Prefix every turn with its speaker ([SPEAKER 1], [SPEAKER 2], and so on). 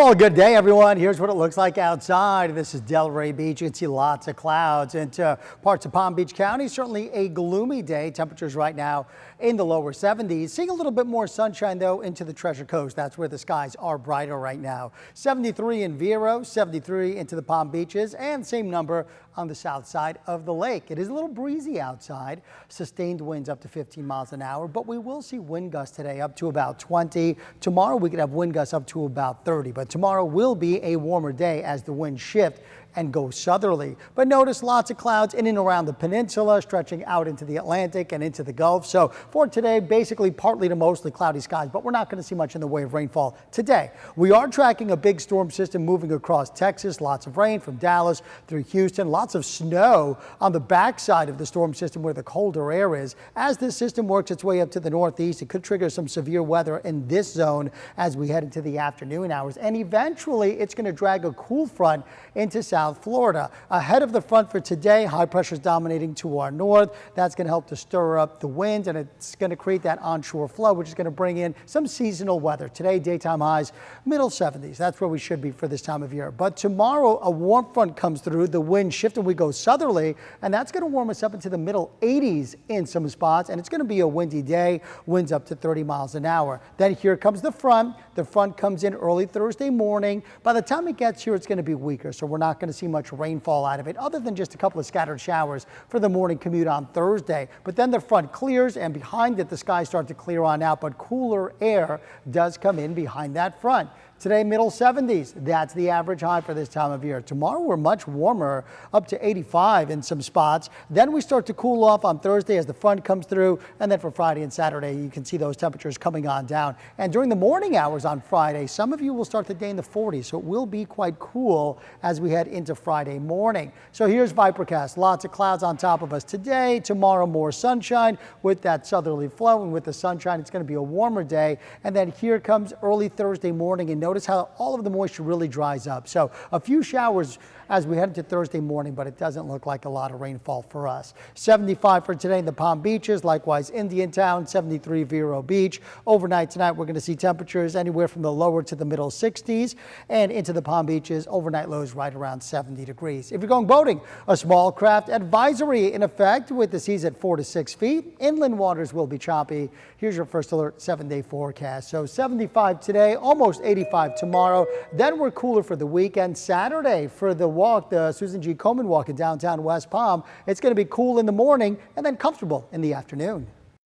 [SPEAKER 1] Well, good day, everyone. Here's what it looks like outside. This is Delray Beach. You can see lots of clouds into parts of Palm Beach County. Certainly a gloomy day. Temperatures right now in the lower 70s. Seeing a little bit more sunshine, though, into the Treasure Coast. That's where the skies are brighter right now. 73 in Vero, 73 into the Palm Beaches, and same number on the south side of the lake. It is a little breezy outside. Sustained winds up to 15 miles an hour, but we will see wind gusts today up to about 20. Tomorrow we could have wind gusts up to about 30, but tomorrow will be a warmer day as the winds shift and go southerly. But notice lots of clouds in and around the peninsula, stretching out into the Atlantic and into the Gulf. So for today, basically partly to mostly cloudy skies, but we're not going to see much in the way of rainfall today. We are tracking a big storm system moving across Texas. Lots of rain from Dallas through Houston. Lots of snow on the backside of the storm system where the colder air is. As this system works its way up to the northeast, it could trigger some severe weather in this zone as we head into the afternoon hours. And eventually, it's going to drag a cool front into South South Florida. Ahead of the front for today, high pressure is dominating to our north. That's going to help to stir up the wind and it's going to create that onshore flow, which is going to bring in some seasonal weather. Today, daytime highs, middle 70s. That's where we should be for this time of year. But tomorrow, a warm front comes through. The wind shifts and we go southerly, and that's going to warm us up into the middle 80s in some spots. And it's going to be a windy day, winds up to 30 miles an hour. Then here comes the front. The front comes in early Thursday morning. By the time it gets here, it's going to be weaker, so we're not going to see much rainfall out of it other than just a couple of scattered showers for the morning commute on Thursday. But then the front clears and behind it, the skies start to clear on out, but cooler air does come in behind that front. Today, middle 70s. That's the average high for this time of year. Tomorrow, we're much warmer, up to 85 in some spots. Then we start to cool off on Thursday as the front comes through. And then for Friday and Saturday, you can see those temperatures coming on down. And during the morning hours on Friday, some of you will start to day in the 40s. So it will be quite cool as we head into Friday morning. So here's Vipercast. Lots of clouds on top of us today. Tomorrow, more sunshine with that southerly flow. And with the sunshine, it's going to be a warmer day. And then here comes early Thursday morning and notice how all of the moisture really dries up. So a few showers as we head into Thursday morning, but it doesn't look like a lot of rainfall for us. 75 for today in the Palm Beaches, likewise Indiantown, 73 Vero Beach. Overnight tonight, we're going to see temperatures anywhere from the lower to the middle 60s and into the Palm Beaches, overnight lows right around 70 degrees. If you're going boating, a small craft advisory in effect with the seas at four to six feet. Inland waters will be choppy. Here's your first alert seven day forecast. So 75 today, almost 85 tomorrow. Then we're cooler for the weekend. Saturday for the walk, the Susan G. Komen walk in downtown West Palm. It's going to be cool in the morning and then comfortable in the afternoon.